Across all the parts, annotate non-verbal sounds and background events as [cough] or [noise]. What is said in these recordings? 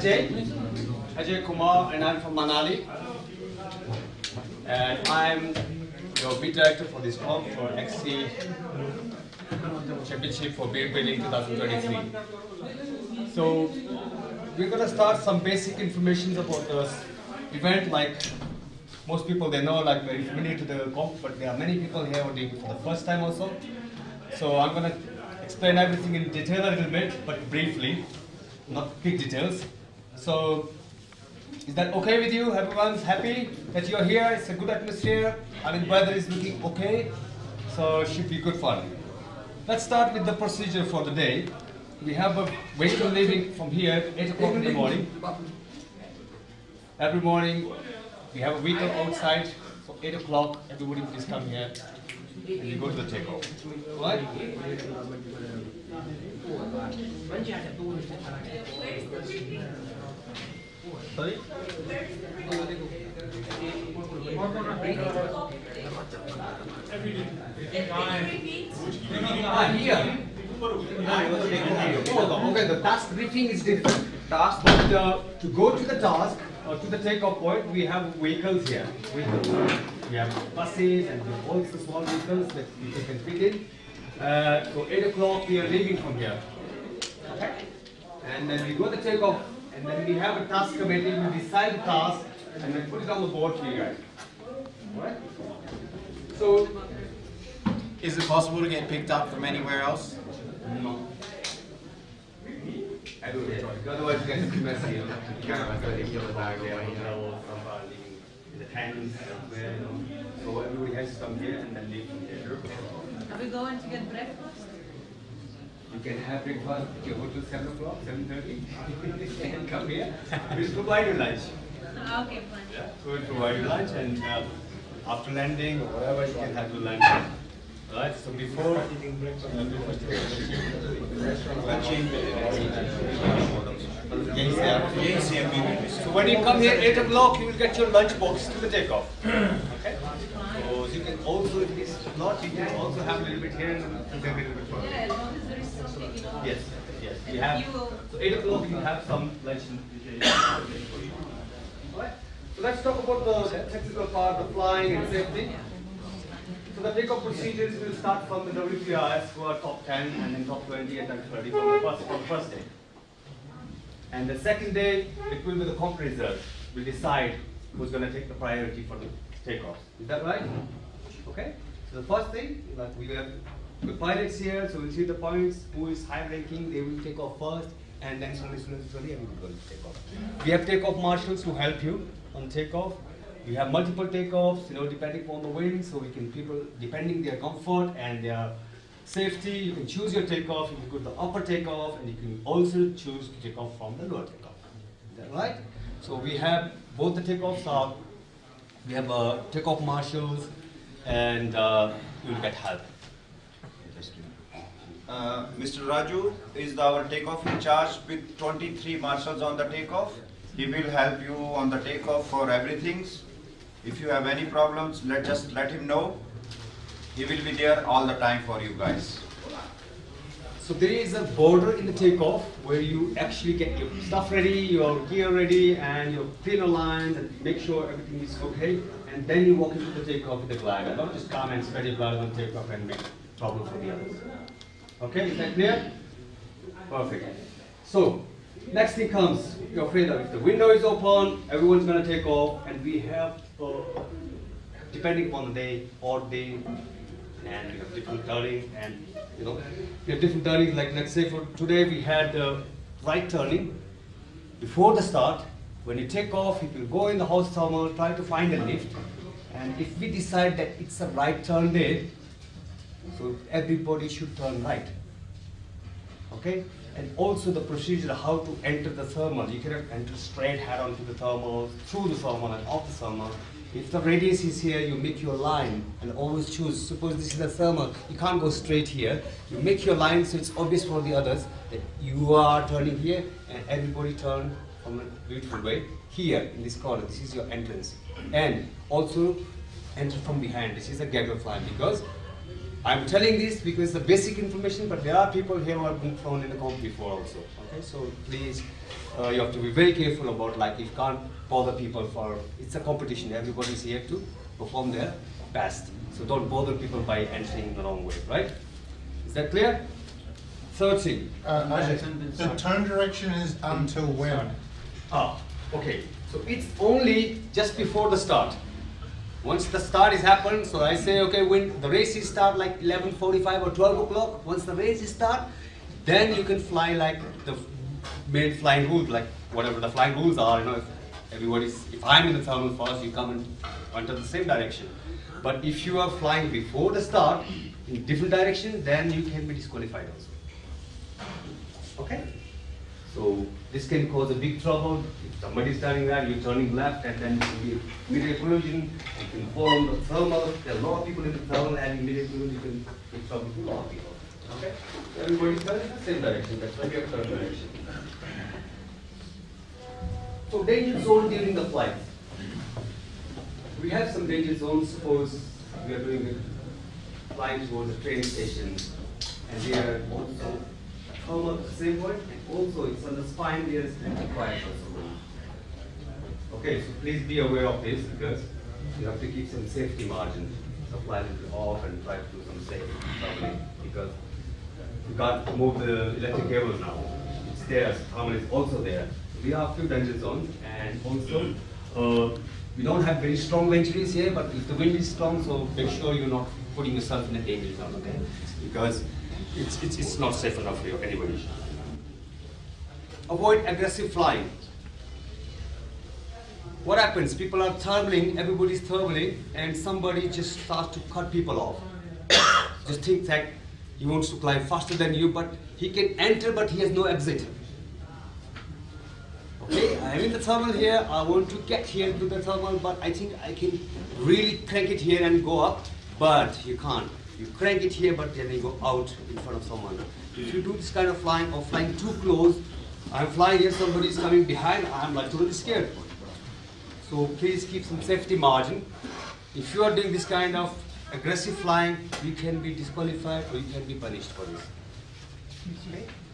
Ajay, Ajay Kumar, and I'm from Manali. And I'm your meet director for this comp for XC Championship for Bir Billing 2023. So, we're gonna start some basic information about this event. Like most people, they know like very familiar to the comp, but there are many people here who are for the first time also. So I'm gonna explain everything in detail a little bit, but briefly, not big details. So is that okay with you? Everyone's happy that you're here? It's a good atmosphere. I mean, weather is looking okay, so it should be good fun. Let's start with the procedure for the day. We have a vehicle leaving from here at 8 o'clock in the morning. Every morning, we have a vehicle outside, so 8 o'clock, everybody please come here and we go to the takeoff. Alright? Here. Okay, the task briefing is different. Task, but uh, to go to the task or to the takeoff point, we have vehicles here. Vehicles. We have buses and also small vehicles that people can fit in. Uh, so 8 o'clock we are leaving from here. Okay? And then we go to the takeoff and then we have a task committee, we decide the task and then put it on the board for you guys. Alright? So, Is it possible to get picked up from anywhere else? no. I do it. Otherwise, you guys are too messy. You know, you kind of have to take your bag there, you know, from in the tanks somewhere, you know. So everybody has to come here and then leave from there. Are we going to get breakfast? You can have breakfast at your hotel seven o'clock, seven thirty, [laughs] and come here. We'll provide you lunch. Okay, fine. Yeah, so we'll provide you lunch and uh, after landing or whatever, you can have your lunch. Right, so before eating breakfast. So when you come here eight o'clock, you will get your lunch box to the takeoff. Okay? So you can also, if it's not, you can also have a little bit here and you can get a little bit further. Yes, yes. And You have, you will- so eight o'clock you have some lunch. in- so let's talk about the technical part, the flying and safety. So the takeoff procedures will start from the WPRS who are top 10 and then top 20 and then 30 from the first, from the first day. And the second day, it will be the comp reserve. Will decide who's going to take the priority for the takeoff. Is that right? Okay. So the first thing, like we have the pilots here, so we'll see the points. Who is high ranking, they will take off first, and then slowly, slowly, slowly, everybody will take off. We have takeoff marshals to help you on takeoff. We have multiple takeoffs, you know, depending on the wind, so we can people depending their comfort and their safety. You can choose your takeoff. You can go to the upper takeoff, and you can also choose to take off from the lower takeoff. Is that right? So we have both the takeoffs are. We have uh, takeoff marshals, and uh, you will get help. Uh, Mr. Raju is our takeoff in charge with 23 marshals on the takeoff. He will help you on the takeoff for everything. If you have any problems, let just let him know. He will be there all the time for you guys. So there is a border in the takeoff where you actually get your stuff ready, your gear ready, and your cleaner lines, and make sure everything is okay. And then you walk into the takeoff with the glider. Don't just come and spread your glider on takeoff and make trouble for the others. Okay, is that clear? Perfect. So, next thing comes, you're afraid that if the window is open, everyone's gonna take off, and we have, uh, depending upon the day, odd day, and we have different turning, and you know, we have different turnings. Like let's say for today we had uh, right turning before the start. When you take off, it will go in the house thermal, try to find a lift, and if we decide that it's a right turn day, so everybody should turn right. Okay? and also the procedure how to enter the thermal. You cannot enter straight head onto the thermal, through the thermal and off the thermal. If the radius is here, you make your line and always choose. Suppose this is the thermal, you can't go straight here. You make your line so it's obvious for the others that you are turning here and everybody turn from a beautiful way. Here in this corner, this is your entrance. And also enter from behind. This is a gaggle fly because I'm telling this because the basic information, but there are people here who have been thrown in the comp before also. Okay, so please, uh, you have to be very careful about like you can't bother people for it's a competition. Everybody's here to perform their best. So don't bother people by entering the wrong way, right? Is that clear? Third thing. Uh, Ajay, the turn direction is until when? Ah, okay. So it's only just before the start. Once the start is happened, so I say, okay, when the race is start like 11.45 or 12 o'clock, once the race is start, then you can fly like the main flying rules, like whatever the flying rules are, you know, if everybody's, if I'm in the thermal first, you come and enter the same direction. But if you are flying before the start, in different direction, then you can be disqualified also. Okay? So this can cause a big trouble. If somebody is turning right, you're turning left, and then it can be immediate collision. You can fall on the thermal. There are a lot of people in the thermal, and immediate collision you can get trouble to a lot of people. Okay? Everybody's turning in the same direction. That's why we have turn direction. So danger zone during the flight. We have some danger zones. Suppose we are doing a flying towards a train station, and we are also the same point, also it's on the spine there is quiet also. Okay, so please be aware of this because you have to keep some safety margin. Fly it off and try to do some safety because you can't move the electric cables now. It's there, is also there. We have few danger zones and also uh, we don't have very strong ventures here, but if the wind is strong, so make sure you're not putting yourself in a danger zone, okay? Because it's, it's, it's not safe enough for you anybody. Avoid aggressive flying. What happens? People are thermaling, everybody's thermaling, and somebody just starts to cut people off. [coughs] just think that he wants to climb faster than you, but he can enter, but he has no exit. Okay, I'm in the thermal here, I want to get here to the thermal, but I think I can really crank it here and go up, but you can't. You crank it here, but then you go out in front of someone. If you do this kind of flying or flying too close, I'm flying here, somebody is coming behind, I'm like totally scared. So please keep some safety margin. If you are doing this kind of aggressive flying, you can be disqualified or you can be punished for this.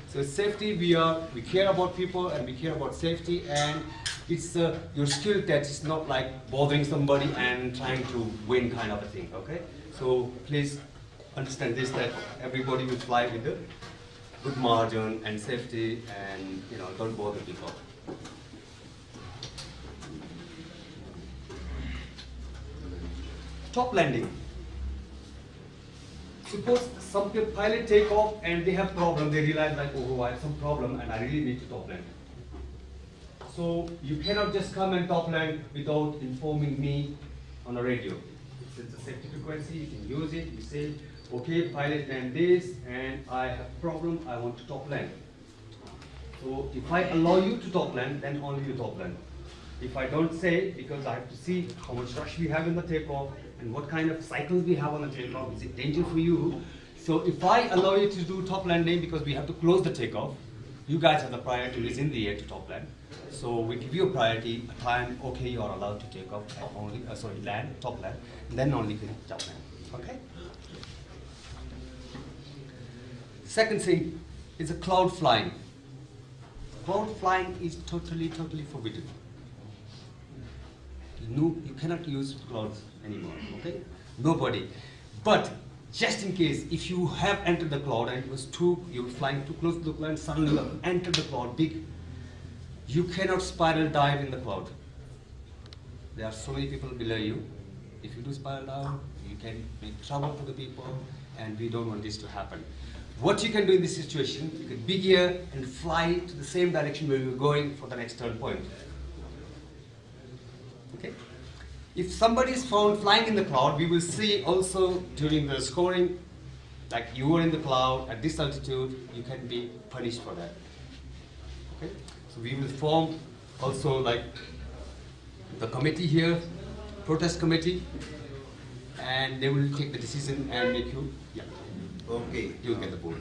So safety, we are we care about people and we care about safety, and it's uh, your skill that is not like bothering somebody and trying to win kind of a thing. Okay? So please understand this that everybody will fly with a good margin and safety, and you know don't bother people. Top landing. Suppose some pilot take off and they have problem, they realize like, oh, I have some problem and I really need to top land. So you cannot just come and top land without informing me on a radio. It's, it's a safety frequency, you can use it, you say, okay, pilot land this and I have problem, I want to top land. So if I allow you to top land, then only you top land. If I don't say, because I have to see how much rush we have in the takeoff and what kind of cycles we have on the takeoff, is it danger for you? So if I allow you to do top landing because we have to close the takeoff, you guys have the priority is in the air to top land. So we give you a priority, a time, okay, you are allowed to take off only, uh, sorry, land, top land, then only can top land, okay? Second thing is a cloud flying. Cloud flying is totally, totally forbidden. No, you cannot use clouds anymore, okay? Nobody. But just in case, if you have entered the cloud and it was too, you were flying too close to the cloud and suddenly you entered the cloud big, you cannot spiral dive in the cloud. There are so many people below you. If you do spiral dive, you can make trouble to the people and we don't want this to happen. What you can do in this situation, you can be here and fly to the same direction where you're going for the next turn point. Okay. If somebody is found flying in the cloud, we will see also during the scoring like you were in the cloud at this altitude, you can be punished for that. Okay? So we will form also like the committee here, protest committee, and they will take the decision and make you, yeah, Okay. you'll get the board.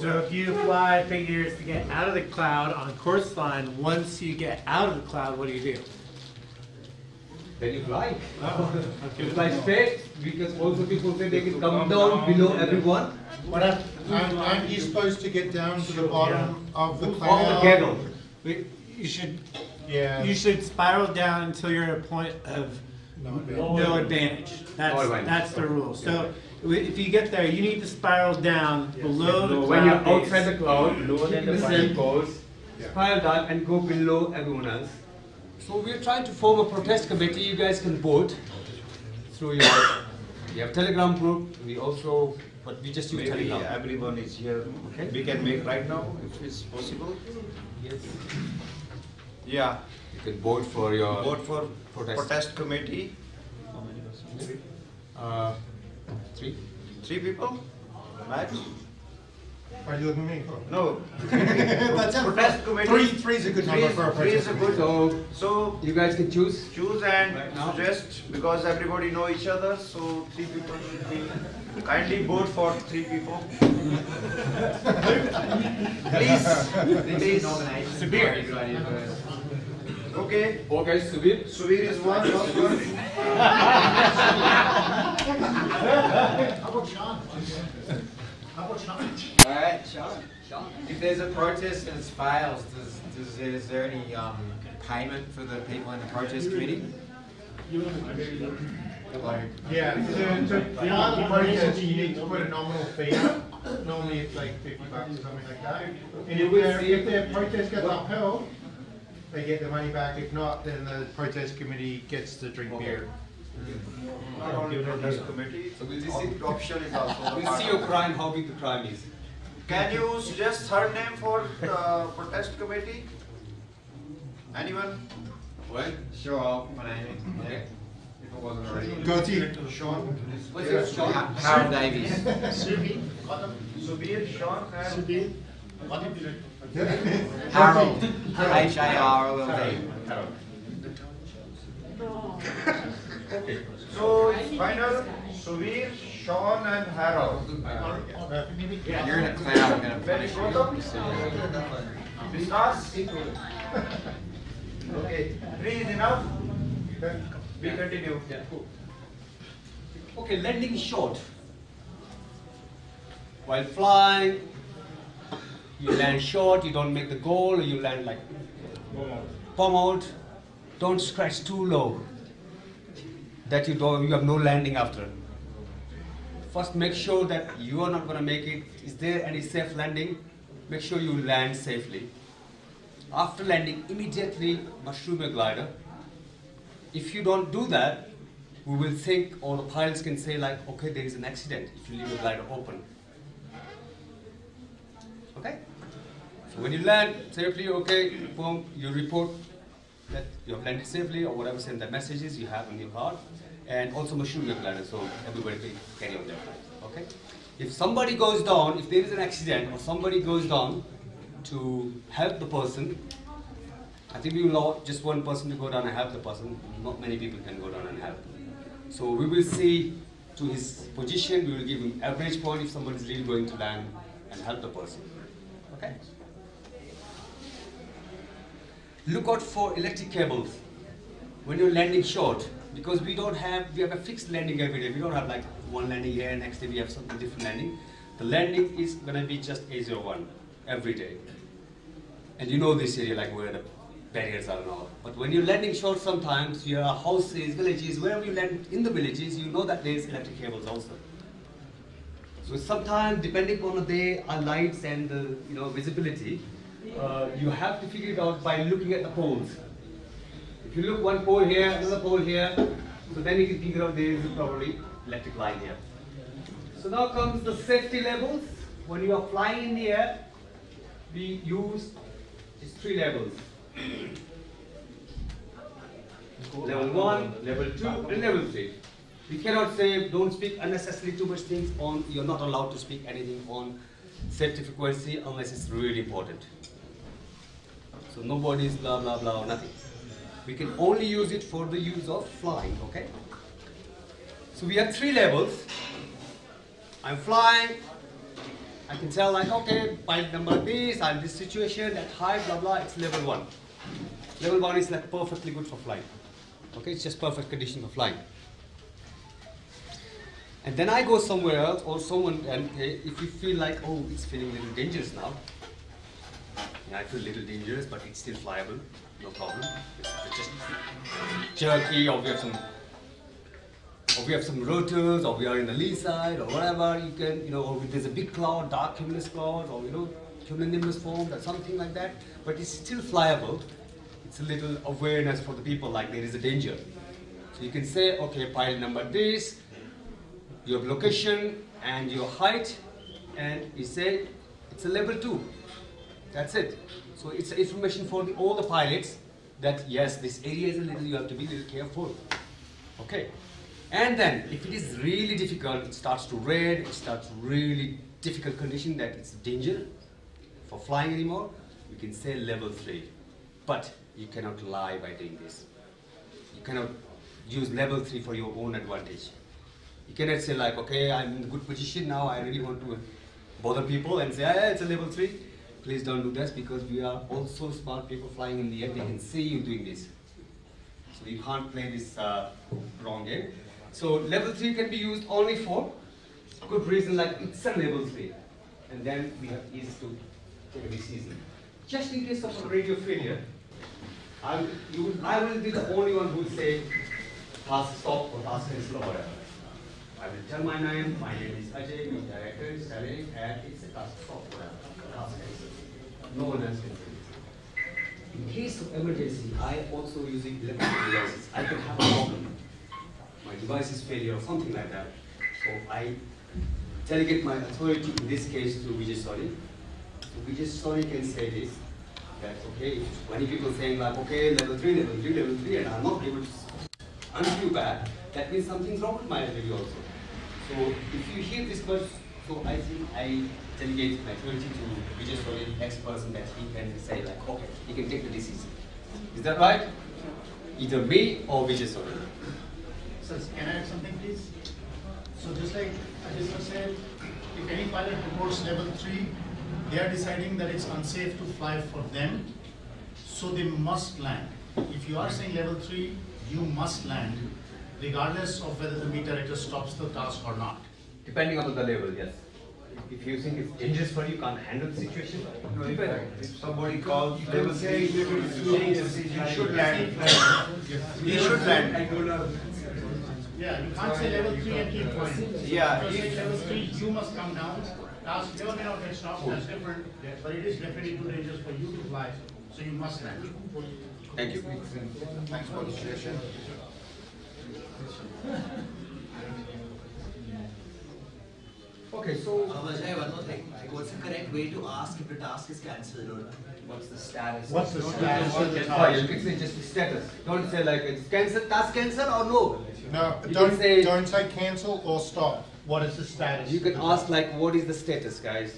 So if you fly figures to get out of the cloud on course line, once you get out of the cloud, what do you do? Then you fly. Oh, okay. You fly straight, because also people say they can come down below everyone. What hap- aren't, aren't you supposed to get down to the bottom of the cloud? All the cloud? We- You should, Yeah. you should spiral down until you're at a point of No, I bet. no advantage. That's, advantage. that's the rule. So wi- if you get there, you need to spiral down below the When you're cloud outside the cloud, Lower than the the flying same course, spiral down and go below everyone else. So we're trying to form a protest committee. You guys can vote through your, you have Telegram group. We also, but we just use Maybe Telegram. everyone is here. Okay. We can make right now if it's possible. Yes. Yeah. You can vote for your Vote for Protest. protest committee. Uh, three. Three people? Max? Are you looking at me? No. [laughs] That's it. Protest committee. Three, three's a good Three number is- for a three is a good- So So you guys can choose. choose and Right now? suggest because everybody know each other, so three people should be. Kindly vote for three people. [laughs] Please, please. Sabir. Good. Okay, Okay, Subir. Suvir is one, one. Alright, Sean. If there's a protest and it fails, does, does, is there any, um, payment for the people in the protest committee? Like, Yeah, to, to file the protest, you need to put a nominal fee. Normally it's like fifty bucks or something like that. And if their, if their protest gets upheld, they get their money back. If not, then the protest committee gets to drink beer. Not only protest committee, So we'll see- option is also. We'll see your crime, how big the crime is. Can you suggest her name for the protest committee? Anyone? What? sure, I'll put my name in, Okay. if it wasn't already. Goatee, Sean. What's your Sean? Ha- Harold Davies. Subir, Sean, and Harold, H A R O L D. [laughs] so it's final, Subir, Sean and Harold. You're in a cloud, I'm gonna Very punish good. you. Biswas? [laughs] Okay, three is enough? We continue. Yeah, cool. Okay, landing short. While flying, you land short, you don't make the goal, or you land like pummeled. Don't scratch too low. That you don't, you have no landing after. First, make sure that you are not going to make it. Is there any safe landing? Make sure you land safely. After landing, immediately mushroom your glider. If you don't do that, we will think, or the pilots can say like, okay, there is an accident if you leave your glider open. Okay? So when you land safely, okay, boom, you report that you have landed safely or whatever send the messages you have on your card. And also mushroom your glider so everybody can carry on their flight. Okay? If somebody goes down, if there is an accident or somebody goes down to help the person, I think we will allow just one person to go down and help the person. Not many people can go down and help. So we will see to his position, we will give him average point if somebody is really going to land and help the person. Okay? Look out for electric cables when you're landing short because we don't have we have a fixed landing every day. We don't have like one landing here, next day we have something different landing. The landing is gonna be just A01 every day. And you know this area like where the barriers are and all. But when you're landing short sometimes, your houses, villages, wherever you land in the villages, you know that there's electric cables also. So sometimes, depending on the day, our lights and the you know visibility, uh, you have to figure it out by looking at the poles. If you look one pole here, another pole here, so then you can figure out there is probably electric line here. So now comes the safety levels. When you are flying in the air, we use these three levels. level 1, level 2, and level 3. We cannot say don't speak unnecessarily too much things on. You're not allowed to speak anything on safety frequency unless it's really important. So nobody's blah blah blah or nothing. We can only use it for the use of flying. Okay. So we have three levels. I'm flying. I can tell like okay, pilot number this, I'm this situation, that height, blah blah. It's level one. Level one is like perfectly good for flying. Okay, it's just perfect condition for flying. And then I go somewhere else or someone and uh, if you feel like oh it's feeling a little dangerous now. I feel a little dangerous, but it's still flyable, no problem. It's, it's just jerky or we have some or we have some rotors, or we are in the lee side, or whatever, you can, you know, or there's a big cloud, dark cumulus cloud, or, you know, cumulonimbus formed, or something like that, but it's still flyable. It's a little awareness for the people, like there is a danger. So you can say, okay, pile number this, your location, and your height, and you say, it's a level two. That's it. So it's information for the, all the pilots that yes, this area is a little, you have to be a little careful. Okay. And then, if it is really difficult, it starts to rain, it starts really difficult condition that it's danger for flying anymore, you can say level 3. But you cannot lie by doing this. You cannot use level 3 for your own advantage. You cannot say like, okay, I'm in good position now, I really want to bother people and say, ah, it's a level 3. Please don't do this because we are also smart people flying in the air, they can see you doing this. So you can't play this uh, wrong game. So level 3 can be used only for good reason like it's a level 3. And then we have ease to take a decision. Just in case of a radio failure, I will, you I will be the only one who will say task stop or task cancel or whatever. I will tell my name, my name is Ajay, the director is Saleh, and it's a task cancel. No one else can do it. In case of emergency, I also using electronic devices. I can have a problem. My device is failure or something like that. So I delegate my authority in this case to Vijay Sori. So Vijay Sori can say this, that okay, many people saying like, okay, level 3, level 3, level 3, and I'm not able to undo back, that means something's wrong with my review also. So if you hear this much, so I think I delegate my authority to Vijay Sori, next person that he can say like, okay, he can take the decision. Is that right? Either me or Vijay Sori. Sir, can I add something, please? So just like Ajay said, if any pilot reports level three, they are deciding that it's unsafe to fly for them, so they must land. If you are saying level three, you must land, regardless of whether the meet director stops the task or not. Depending on the level, yes. If you think it's dangerous for you, can't handle the situation, No, if, if somebody calls level three, you should land. You should land. Yeah, you can't say level three and keep going. Yeah, If you say level three, you must come down, task may or may not get stopped, that's different, but it is definitely too dangerous for you to fly, so you must land. Thank you. Thanks for the suggestion. [laughs] Okay, so Uh, Vijay, one more thing. Like, what's the correct way to ask if the task is cancelled or what's the status? What's the status of the Oh, you task? can say just the status. Don't say like it's cancelled, task cancelled or no. No, You don't, say- don't say cancel or stop. What is the status? You can ask like what is the status, guys.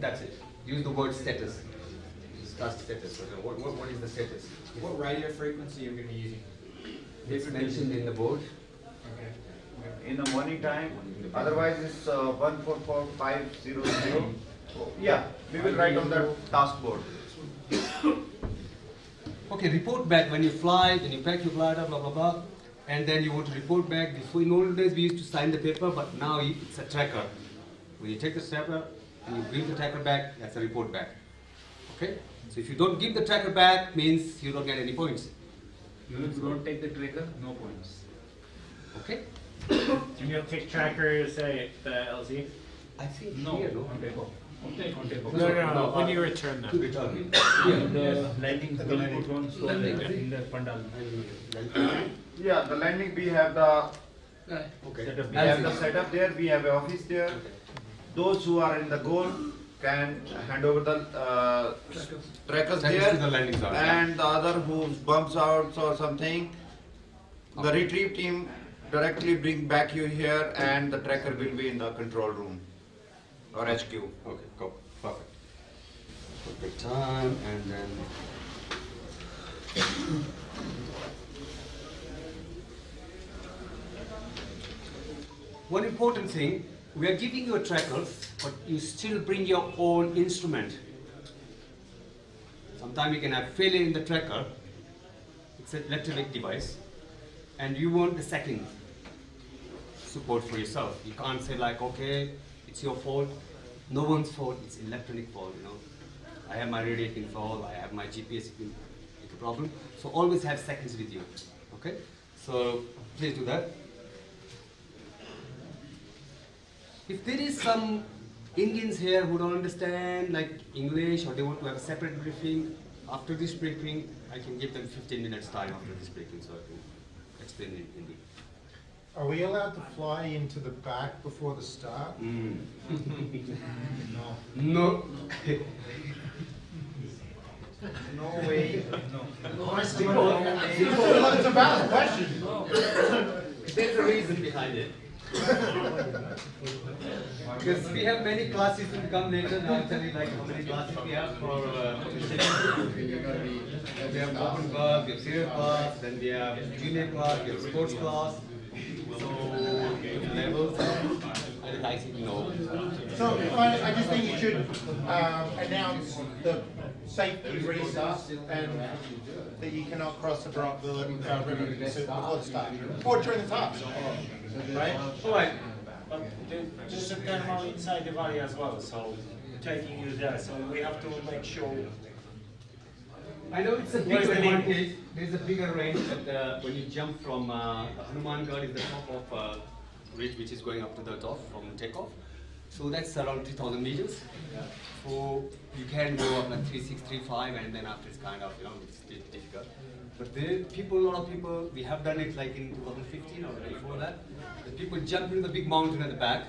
That's it. Use the word status. Task status. What, what, what is the status? What radio frequency are you going to be using? It's mentioned in the board. Okay. In the morning time, otherwise it's uh, one four four five zero zero. Yeah, we will write on the task board. Okay, report back when you fly, when you pack your glider, blah blah blah, and then you want to report back. Before in old days we used to sign the paper, but now it's a tracker. When you take the tracker and you bring the tracker back, that's a report back. Okay, so if you don't give the tracker back, means you don't get any points. If you don't take the trigger, no points. Okay, [coughs] And you'll take tracker, say, the LZ? I think No. here, no. On takeoff. On take, on takeoff. No, no, no, when you return To them. return me. The landing will put on so in the pandal. Yeah, the landing, we have the, Okay. Setup. we have the setup there, we have a office there. Those who are in the goal can hand over the uh, trackers Trackers to the there. landing zone. yeah. And the other who bumps out or something, the retrieve team directly bring back you here and the tracker will be in the control room or HQ. Okay, go, perfect. Put the time and then. [coughs] One important thing, we are giving you a tracker, but you still bring your own instrument. Sometimes you can have failure in the tracker. It's an electronic device, and you want the second support for yourself. You can't say like, okay, it's your fault. No one's fault. It's electronic fault. You know, I have my radiating fault. I have my GPS a problem. So always have seconds with you. Okay. So please do that. If there is some Indians here who don't understand like English or they want to have a separate briefing, after this briefing, I can give them 15 minutes time after this briefing so I can explain in Hindi. Are we allowed to fly into the back before the start? Mm. [laughs] No. No. No way. Because, It's a valid question. [laughs] there's a reason behind it. [laughs] because we have many classes to come later. Now I'll tell you like how many classes we have for uh, we have open class, we have serial class, then we have junior class, we have sports class. So levels, no. So I, I just think you should um, announce the safety restart and that you cannot cross the Bronx the uh, river before the start or during the task, right? All right. But there- there's a thermal inside the valley as well, so taking you there, so we have to make sure. I know it's a big Where's the link? advantage. There's a bigger range that uh, when you jump from uh, Hanuman Garh is the top of uh, ridge which is going up to the top from takeoff. So that's around 3,000 meters. Yeah. So you can go up like 3635 and then after it's kind of, you know, it's difficult. But there, people, a lot of people, we have done it like in 2015 or before that. The people jump into the big mountain at the back.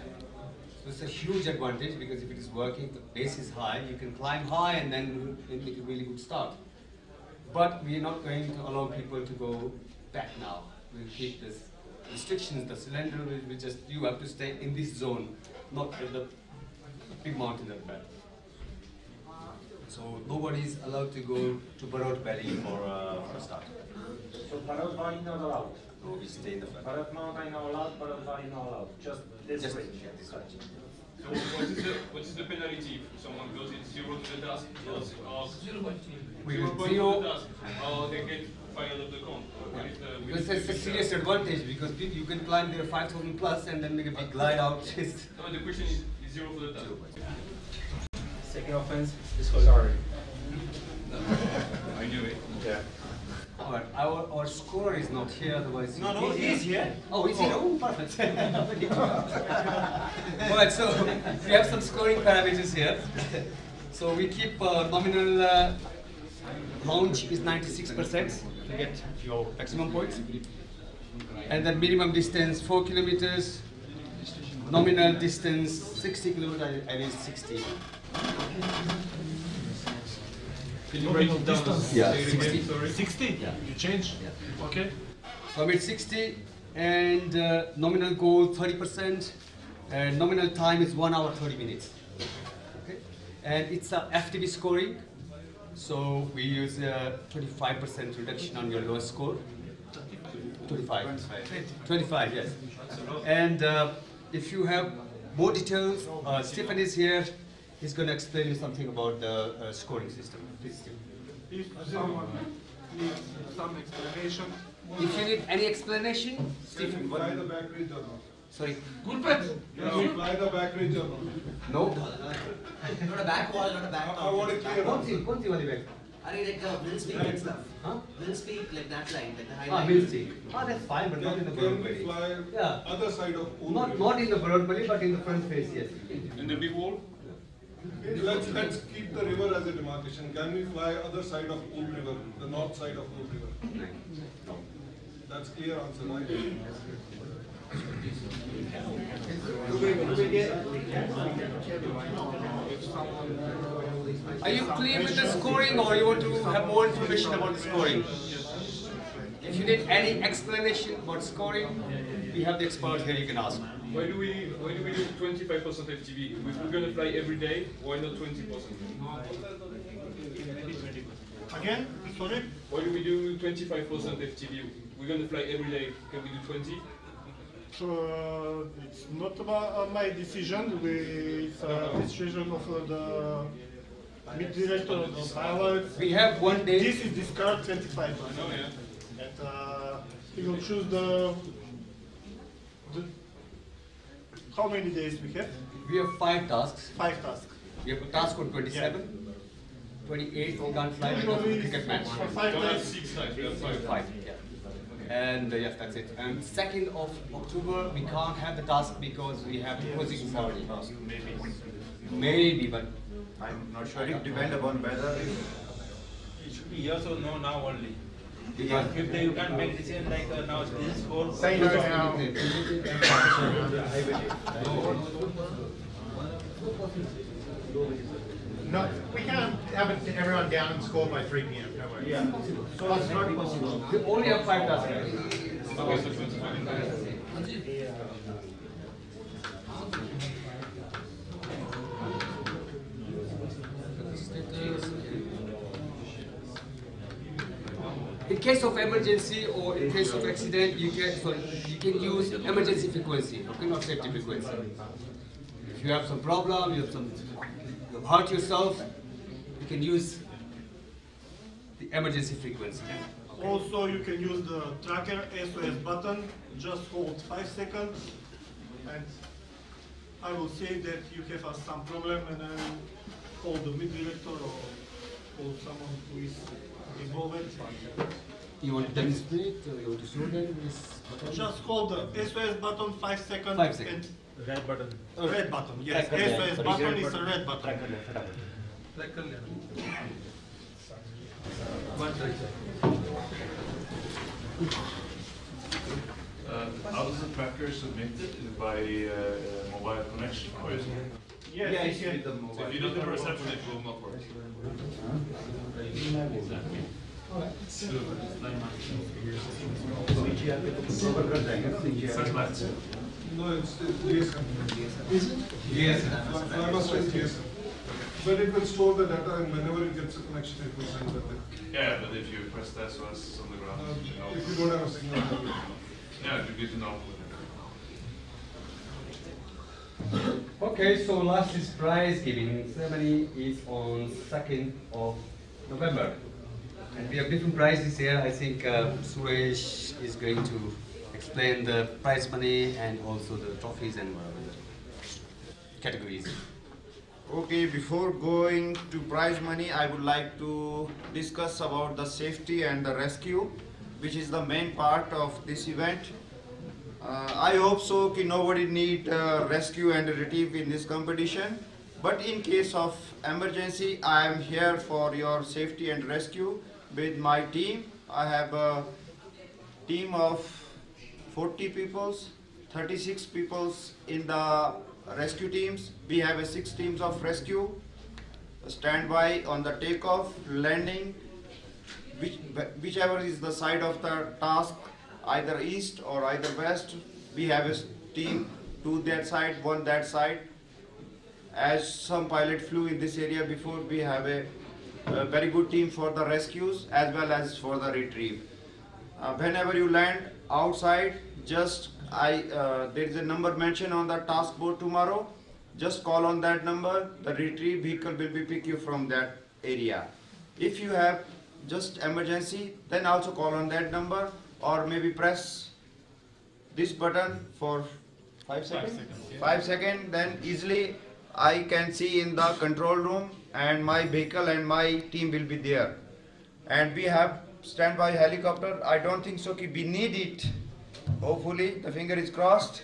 So it's a huge advantage because if it is working, the base is high, you can climb high and then make a really good start. But we are not going to allow people to go back now. We'll keep this restrictions, the cylinder will be just, you have to stay in this zone, not at the big mountain at the back. So nobody is allowed to go to Barot Valley for, uh, for a start. So Barot Valley not allowed. No, we stay in the front. Barot Mountain not allowed, Barot Valley not allowed, just this Just range. yeah, this range. So what is the what is the penalty if someone goes in zero to the task or, or zero point zero will point to the task or they get fired of the count? What is the Because a serious advantage because you can climb there 5,000 plus and then make a big glide out. It's- [laughs] No, the question is, is zero for the task. Second offense, Sorry. [laughs] I knew it. Yeah. Alright, our, our scorer is not here, otherwise. No, no, he's here. Oh, is he? Oh, perfect. [laughs] [laughs] Alright, so we have some scoring parameters here. So we keep uh, nominal uh, launch is 96% to get your maximum points. And then minimum distance 4 kilometers, nominal distance 60 kilometers, and is 60. Can you break it down? Yeah, Say it again, 60. 60? Yeah. You changed? Yeah. Okay. So I'm 60 and uh, nominal goal 30%. And nominal time is 1 hour 30 minutes. Okay? And it's a FTV scoring. So we use a 25% reduction on your lowest score. 25. 25, yes. And uh, if you have more details, uh, Stephen is here. He's going to explain you something about the uh, scoring system. Please. If someone needs some explanation, if you need any explanation, Stephen. Reply the back page or not? Sorry. Gulpat. Yeah, reply the back page or not? No. not a back wall, not a back wall. I want it clear. What's it? What's it? What's it? Are you like the will speak and stuff? Huh? Will speak like that line, like the highlight. Ah, will speak. Ah, that's fine, but not in the Burunbali. Yeah. Other side of. Not not in the Burunbali, but in the front face, yes. In the big wall. Let's, let's keep the river as a demarcation. Can we fly other side of Uhl River, the north side of Uhl River? That's clear answer, right? Are you clear with the scoring, or you want to have more information about the scoring? If you need any explanation about scoring, we have the experts here, you can ask. Why do we why do we do 25% FTV? If we're gonna fly every day, why not 20%? Again, sorry? Why do we do 25% FTV? We're gonna fly every day. Can we do 20? So uh, it's not about uh, my decision. We, it's a decision of uh, the mid director of the pilots. We have one day. This is discard 25 percent. Oh, yeah. And uh, he will choose the, the. How many days we have? We have five tasks. Five tasks. We have a task on 27, 28, we can't fly because of the Usually cricket match. for five Don't have days. six nights, we have five. Five, yeah. And uh, yes, that's it. And second of October, we can't have the task because we have the closing ceremony. Maybe, Maybe, but I'm not sure, it depend upon whether It should be yes or no now only. Yeah. If they can't make decision like uh, now this score. Say no now. No, we can't have it, everyone down and score by three P M, no way. Yeah. So it's not possible. we only have five tasks. Okay, so case of emergency or in case of accident, you can you can use emergency frequency, okay, not safety frequency. If you have some problem, you have some, you have hurt yourself, you can use the emergency frequency. Also, you can use the tracker SOS button. Just hold five seconds, and I will say that you have uh, some problem, and I will call the mid director or call someone who is involved. You want to demonstrate or you want to show them this? button? Just hold the SOS button five seconds. Five seconds. and- Red button. Red button, yes. Red button. SOS button is a red button. Uh, how does the tracker submitted by uh, mobile connection or is it? Yes, Yes, you with the mobile. So if you don't have a reception, it will not work. Satellite. No, it's, it's GSM. Is it? Yes. I must say GSM. But it will store the data and whenever it gets a connection, it will send the data. Yeah, but if you press the SOS on the ground, Uh, you know. If you don't have a signal, then it will. Yeah, it'd be to know. Okay, so last is prize giving ceremony is on second of November. And we have different prizes here. I think uh, Suresh is going to explain the prize money and also the trophies and categories. Okay, before going to prize money, I would like to discuss about the safety and the rescue, which is the main part of this event. Uh, I hope so कि nobody need uh, rescue and retrieve in this competition. But in case of emergency, I am here for your safety and rescue with my team. I have a team of 40 peoples, 36 peoples in the rescue teams. We have a six teams of rescue, standby on the takeoff, landing, which, whichever is the side of the task, either east or either west. We have a team, two that side, one that side. As some pilot flew in this area before, we have a, a very good team for the rescues as well as for the retrieve. Uh, whenever you land outside, just I uh, there is a number mentioned on the task board tomorrow. Just call on that number. The retrieve vehicle will be pick you from that area. If you have just emergency, then also call on that number or maybe press this button for five seconds. Five seconds. Then easily I can see in the control room and my vehicle and my team will be there. And we have standby helicopter. I don't think so. We need it. Hopefully, the finger is crossed.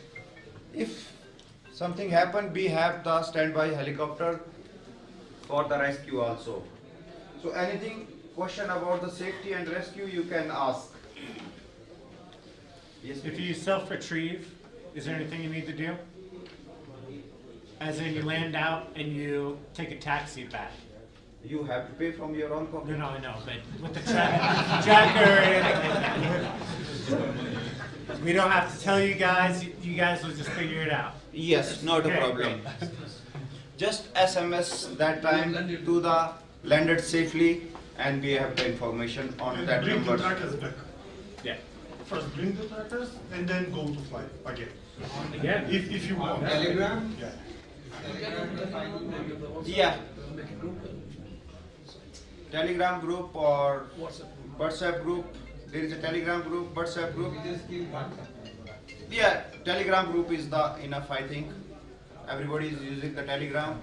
If something happen, we have the standby helicopter for the rescue also. So anything question about the safety and rescue you can ask. Yes. If you self-retrieve, is there anything you need to do? As in you land out and you take a taxi back? You have to pay from your own pocket. No, no, I know, but with the tra- tracker and anything like that. We don't have to tell you guys, you- you guys will just figure it out. Yes, not a Okay, problem. Just SMS that time to the landed safely and we have the information on And that bring the number. trackers back. Yeah. First bring the trackers and then go to fly again. Again? If, if you want. Telegram? Yeah. Yeah. Telegram group or WhatsApp group. There is a Telegram group, WhatsApp group. Yeah, Telegram group is the enough, I think. Everybody is using the Telegram.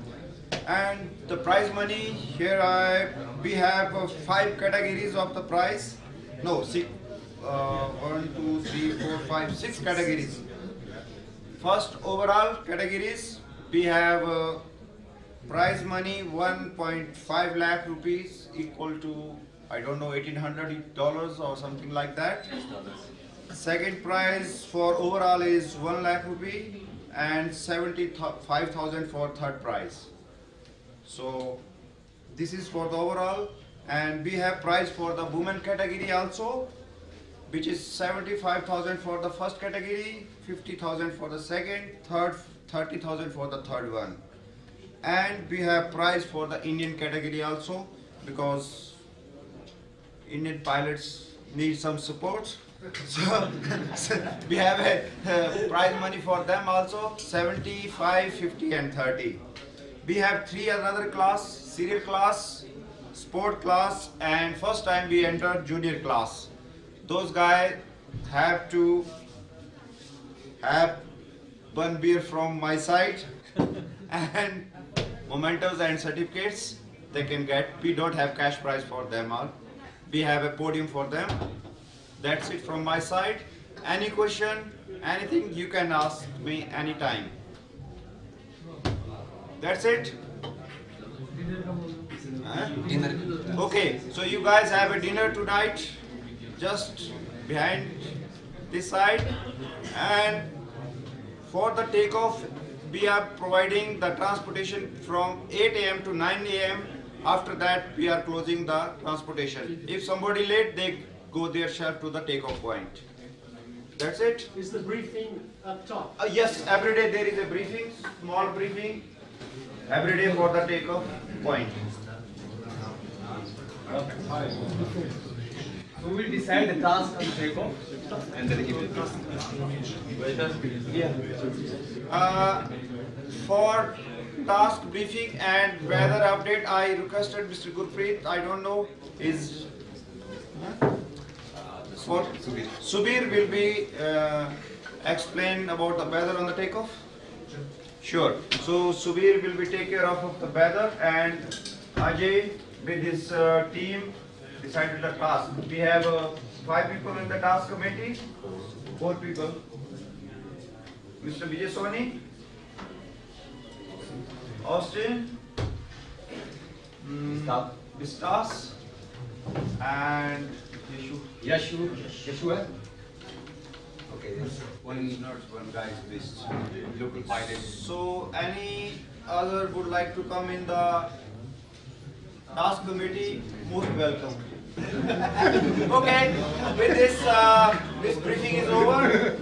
And the prize money here, I we have uh, five categories of the prize. No, six. Uh, one, two, three, four, five, six categories. First overall categories, we have uh, prize money 1.5 lakh rupees equal to I don't know 1800 dollars or something like that. Second prize for overall is 1 lakh rupee and 75,000 for third prize. So this is for the overall and we have prize for the women category also which is 75,000 for the first category, 50,000 for the second, third, 30,000 for the third one. And we have prize for the Indian category also because Indian pilots need some support. [laughs] So, [laughs] we have a, uh, prize money for them also 75, 50 and 30. We have three another class, serial class, sport class and first time we entered junior class. Those guys have to have one beer from my side and mementos and certificates they can get. We don't have cash prize for them all. We have a podium for them. That's it from my side. Any question, anything you can ask me anytime. That's it. Huh? Okay, so you guys have a dinner tonight, just behind this side, and for the takeoff, we are providing the transportation from 8 a.m. to 9 a.m. After that, we are closing the transportation. If somebody late, they go their self to the takeoff point. That's it. Is the briefing up top? Uh, yes, every day there is a briefing, small briefing, every day for the takeoff point. So we decide the task on takeoff and then give it. Yeah. Uh, for task briefing and weather update, I requested Mr. Gurpreet, I don't know, is huh? for Subir will be uh, explain about the weather on the takeoff. Sure. So Subir will be take care of, of the weather and Ajay with his uh, team decided the task. We have uh, five people in the task committee, four people. Mr. Vijay Soni, Austin, mm, Vistas, and Yeshu. Yeshu, Yeshua. Okay, there's one nurse, one guy is this local pilot. So any other would like to come in the task committee, most welcome. Okay, with this, uh, this briefing is over.